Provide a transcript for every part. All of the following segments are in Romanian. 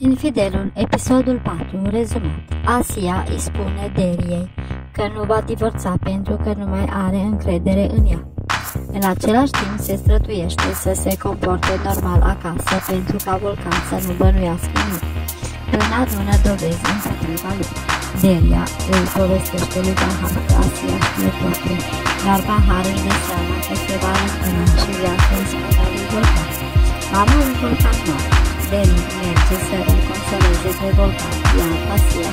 Infidelul, episodul 4, rezumat. Asia îi spune Deriei că nu va divorța pentru că nu mai are încredere în ea. În același timp se străduiește să se comporte normal acasă pentru ca Volcan să nu bănuiască nimic. Până adună dovezi împotriva lui. Deria îi povestește lui Bahar că Asia știe totul, dar Bahar își dă seama că se va răspâna și vrea să-i spună lui Volcan. Mama lui Volcan nu Derin merge să îl consoleze pe Volcan, iar Asia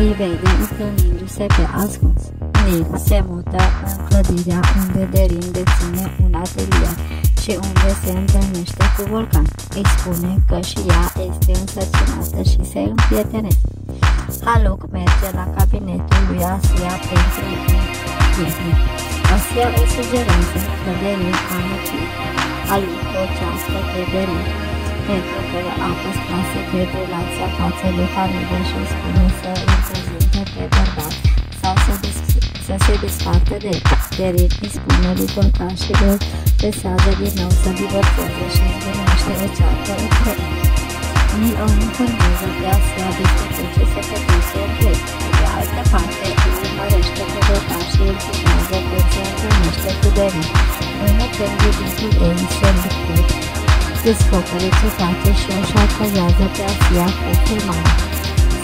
îi vede întâlnindu-se pe ascuns. Nil se mută în clădirea unde Derin deține un atelier și unde se întâlnește cu Volcan. Îi spune că și ea este însărcinată și se împrietenește. Haluk merge la cabinetul lui Asia pentru un Asia îi sugerează că Derin a muncit a lui o cească pe Derin pentru că a păstrat secret relația față de familie și îi spune să îl prezinte pe bărbat sau să, să se despartă de el. Derin îi spune lui Volcan și îl presează din nou să divorțeze și își gândește o ceartă între ei. Nil o informează pe Asia despre ce se petrește între ei. De altă parte, îl urmărește pe Volcan și îl filmează când se întâlnește cu Derin. Până când iubitul ei se bucură descoperă ce face și o șantajează pe Asia cu filmarea.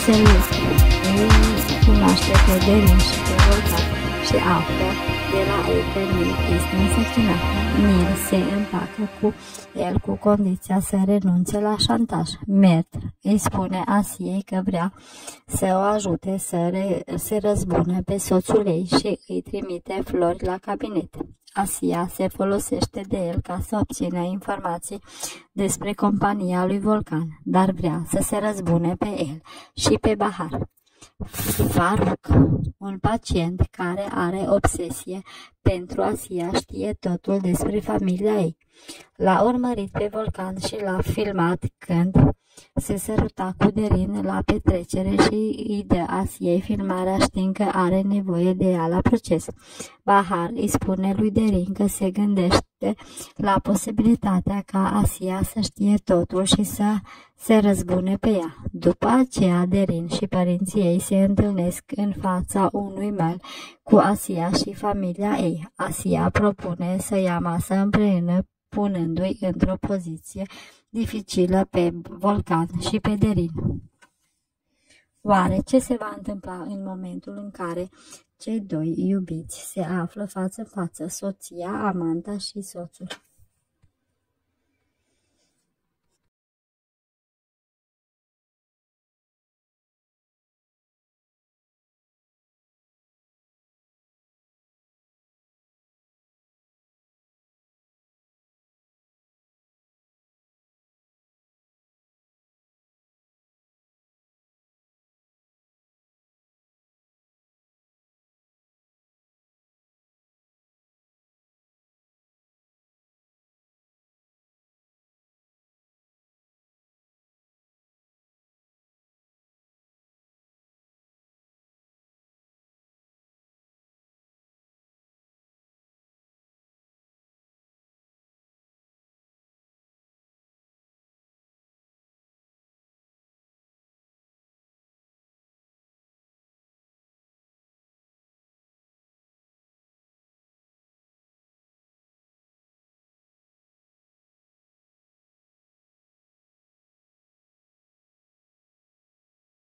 Se îi cunoaște pe Derin și pe Volcan și află de la ei că Nil este însărcinată. Nil se împacă cu el cu condiția să renunțe la șantaj. Mert îi spune Asiei că vrea să o ajute să re, se răzbune pe soțul ei și îi trimite flori la cabinet. Asia se folosește de el ca să obțină informații despre compania lui Volcan, dar vrea să se răzbune pe el și pe Bahar. Faruk, un pacient care are obsesie pentru Asia, știe totul despre familia ei. L-a urmărit pe Volcan și l-a filmat când se săruta cu Derin la petrecere și îi dă Asiei filmarea știind că are nevoie de ea la proces. Bahar îi spune lui Derin că se gândește la posibilitatea ca Asia să știe totul și să se răzbune pe ea. După aceea, Derin și părinții ei se întâlnesc în fața unui mel cu Asia și familia ei. Asia propune să ia masă împreună punându-i într-o poziție dificilă pe Volcan și pe Derin. Oare ce se va întâmpla în momentul în care cei doi iubiți se află față-față, soția, amanta și soțul?